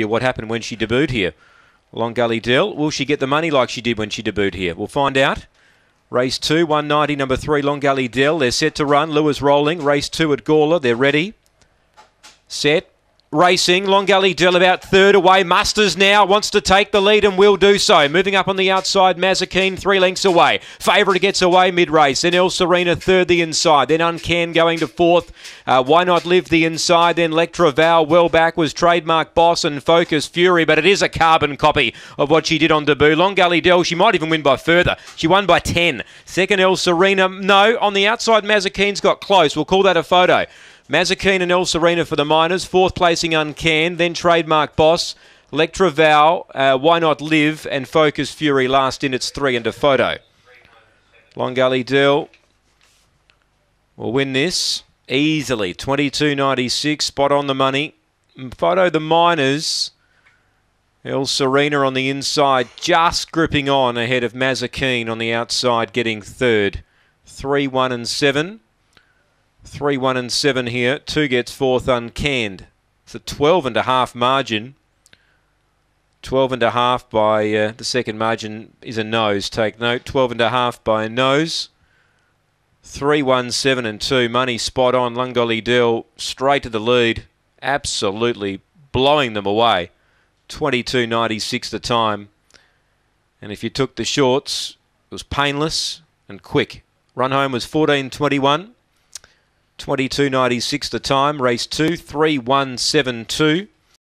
be what happened when she debuted here. Long Gully Dell. Will she get the money like she did when she debuted here? We'll find out. Race two, 190, number three, Long Gully Dell. They're set to run. Lewis rolling. Race two at Gawler. They're ready. Set racing. Long Gully Dell about third away. Musters now wants to take the lead and will do so. Moving up on the outside, Mazakine three lengths away. Favourite gets away mid race. Then El Serena third the inside. Then Uncan going to fourth. Uh, why not live the inside? Then Lectra Val well back was trademark boss and Focus Fury, but it is a carbon copy of what she did on debut. Long Gully Dell, she might even win by further. She won by 10. Second El Serena, no. On the outside, Mazakine's got close. We'll call that a photo. Mazakine and El Serena for the Minors. Fourth placing Uncanned. Then Trademark Boss. Lectra Vow, uh, Why Not Live, and Focus Fury last in its three into photo. Long Gully Dell will win this easily. 22.96, spot on the money. Photo the Minors. El Serena on the inside, just gripping on ahead of Mazakine on the outside, getting third. 3, 1 and 7. Three, one, and seven here. Two gets fourth uncanned. It's a 12 and a half margin. 12 and a half by uh, the second margin is a nose. Take note. 12 and a half by a nose. 3, 1, 7 and 2. Money spot on. Long Gully Dell straight to the lead. Absolutely blowing them away. 22.96 the time. And if you took the shorts, it was painless and quick. Run home was 14.21. 22.96 the time. Race 2, 3.172.